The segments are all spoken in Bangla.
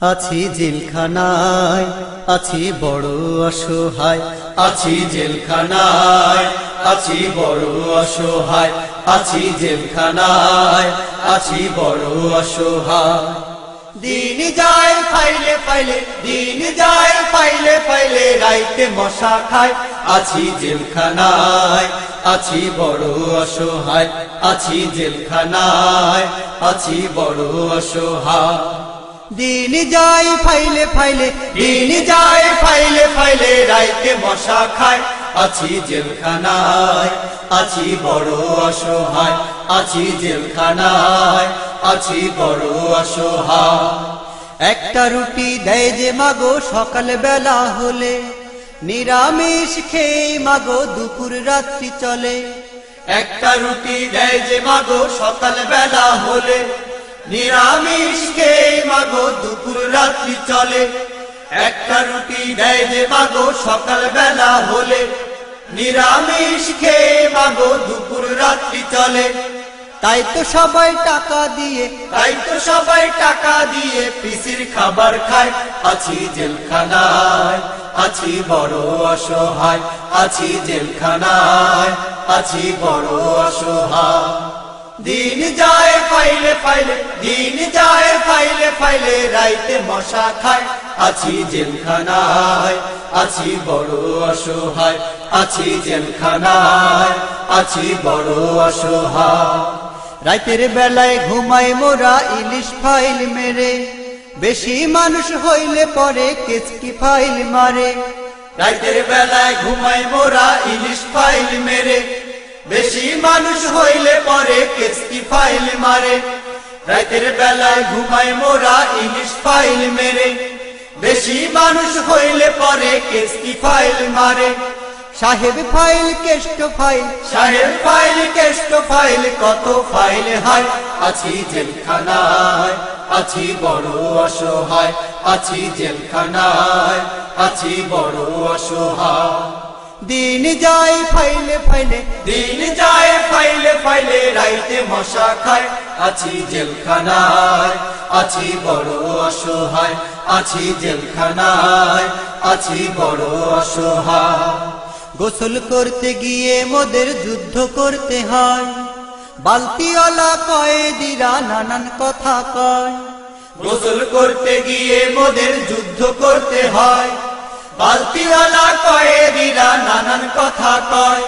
আছি জেলখানায়, আছি বড় অসহায়, আছি জেলখানায়, আছি বড় অসহায়, আছি জেলখানায়, আছি বড় অসহায়। দিন যায় ফাইলে ফাইলে, দিন যায় ফাইলে ফাইলে, রাইতে মশা খায়। আছি জেলখানায়, আছি বড় অসহায়, আছি জেলখানায়, আছি বড় অসহায়। দিন যায় ফাইলে ফাইলে, দিন যায় ফাইলে ফাইলে, রাইতে মশা খায়। আছি জেলখানায়, আছি বড় অসহায়। আছি জেলখানায়, আছি বড় অসহায়। একটা রুটি দেয় যে মাগো সকাল বেলা হলে। নিরামিষ খেয়ে মাগো দুপুর রাত্রি চলে। একটা রুটি দেয় যে মাগো সকাল বেলা হলে। নিরামিষ খেয়ে রাত্রি চলে। একটা রুটি দেয় যে মাগো সকাল বেলা হলে। নিরামিষ খেয়ে মাগো দুপুর রাত্রি চলে। তাই তো সবাই টাকা দিয়ে তাই তো সবাই টাকা দিয়ে পিসির খাবার খায়। আছি জেলখানায় আছি বড় অসহায় আছি জেলখানায় আছি বড় অসহায়। দিন যায় ফাইলে ফাইলে, দিন যায় ফাইলে ফাইলে, রাইতে মশা খায়। আছি জেলখানায়, আছি বড় অসহায়। আছি জেলখানায়, আছি বড় অসহায়। রাতের বেলায় ঘুমায় মোরা ইলিশ ফাইল মেরে। বেশি মানুষ হইলে পরে কেচকি ফাইল মারে। রাতের বেলায় ঘুমাই মোরা ইলিশ ফাইল মেরে। বেশি মানুষ হইলে পরে কেসকি ফাইল মারে। রাতের বেলায় ঘুমায় মোরা ইলিশ ফাইল মেরে। বেশি মানুষ হইলে পরে কেসকি ফাইল মারে। সাহেব ফাইল কেষ্ট ফাইল। সাহেব ফাইল কেষ্ট ফাইল কত ফাইল হয়। আছি জেলখানায় আছি বড় অসহায়। আছি জেলখানায় আছি বড় অসহায়। দিন যায় ফাইলে ফাইলে দিন যায় ফাইলে ফাইলে রাইতে মশা খায়। আছি জেলখানায় আছি বড় অসহায় আছি জেলখানায় আছি বড় অসহায়। গোসল করতে গিয়ে মোদের যুদ্ধ করতে হয়। বালতিওয়ালা কয়েদিরা নানান কথা কয়। গোসল করতে গিয়ে মোদের যুদ্ধ করতে হয়। বালতিওয়ালা কয়েদিরা নানান কথা কয়।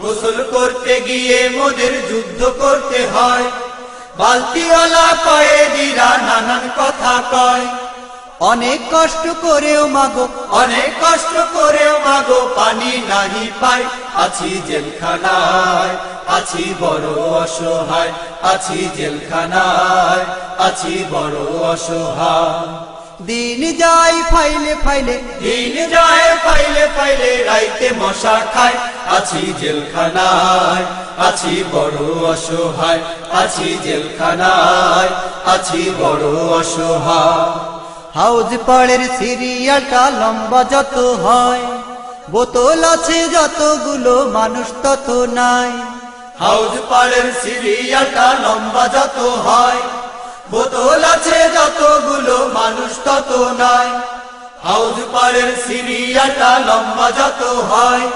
গোসল করতে গিয়ে মোদের যুদ্ধ করতে হয়। বালতিওয়ালা কয়েদিরা নানান কথা কয়। অনেক কষ্ট করেও মাগো, অনেক কষ্ট করেও মাগো, পানি নাহি পাই। আছি জেলখানায়, আছি বড় অসহায়। আছি জেলখানায়, আছি বড় অসহায়। দিন যায় ফাইলে ফাইলে। দিন যায় ফাইলে ফাইলে রাইতে মশা খায়। আছি জেলখানায় আছি বড় অসহায়। আছি জেলখানায় আছি বড় অসহায়। হাউজ পাড়ের সিরিয়ালটা লম্বা যত হয় বোতল আছে যতগুলো মানুষ তত নাই। হাউজ পাড়ের সিরিয়ালটা লম্বা যত হয় বোতল আছে যতগুলো, মানুষ তত নাই। হাউজ পাড়ের সিরিয়ালটা লম্বা যত হয়।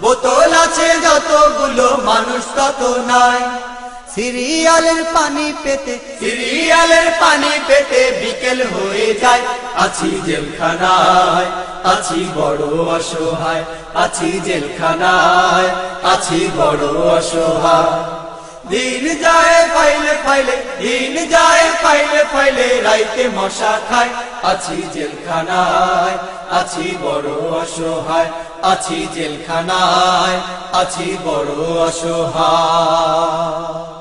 বোতল আছে যতগুলো, মানুষ তত নাই। সিরিয়ালের পানি পেতে, সিরিয়ালের পানি পেতে বিকেল হয়ে যায়। আছি জেলখানায়, আছি বড় অসহায়, আছি জেলখানায়, আছি বড় অসহায়। দিন যায় ফাইলে ফাইলে দিন যায় ফাইলে ফাইলে রাইতে মশা খায়। আছি জেলখানায়, আছি বড় অসহায়, আছি জেলখানায়, আছি বড় অসহায়।